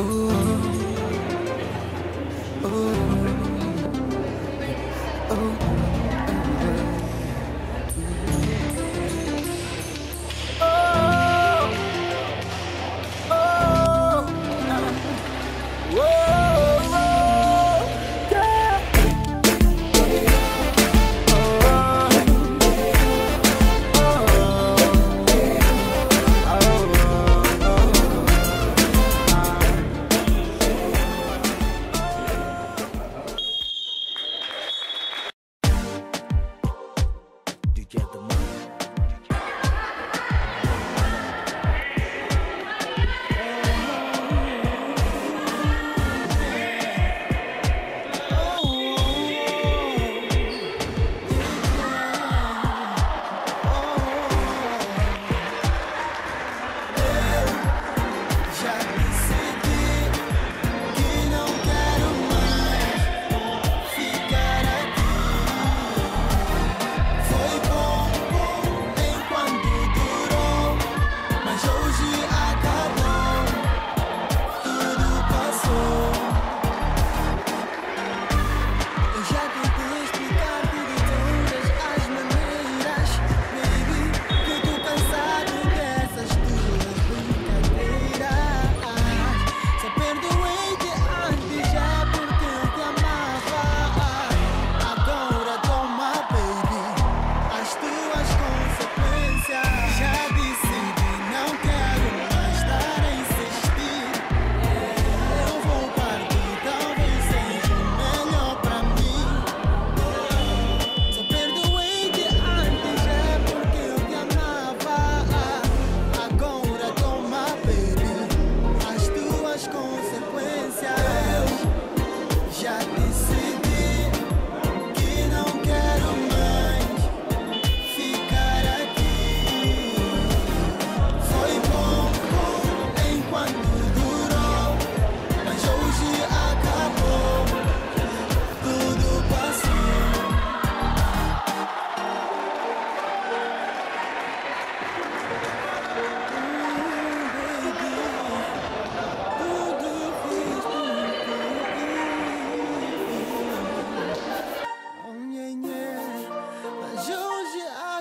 Ooh. Ooh. Ooh.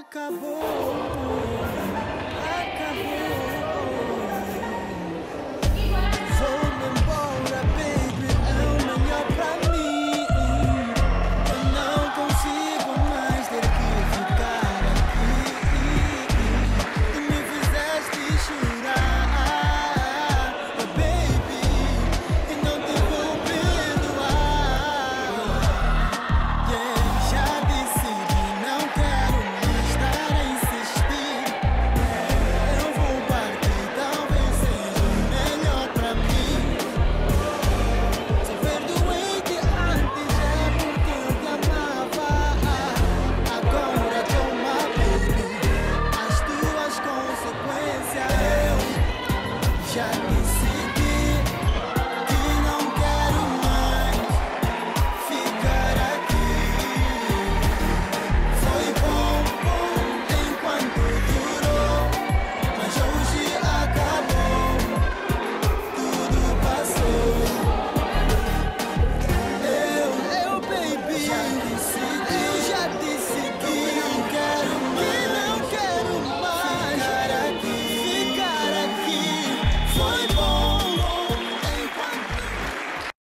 acabou.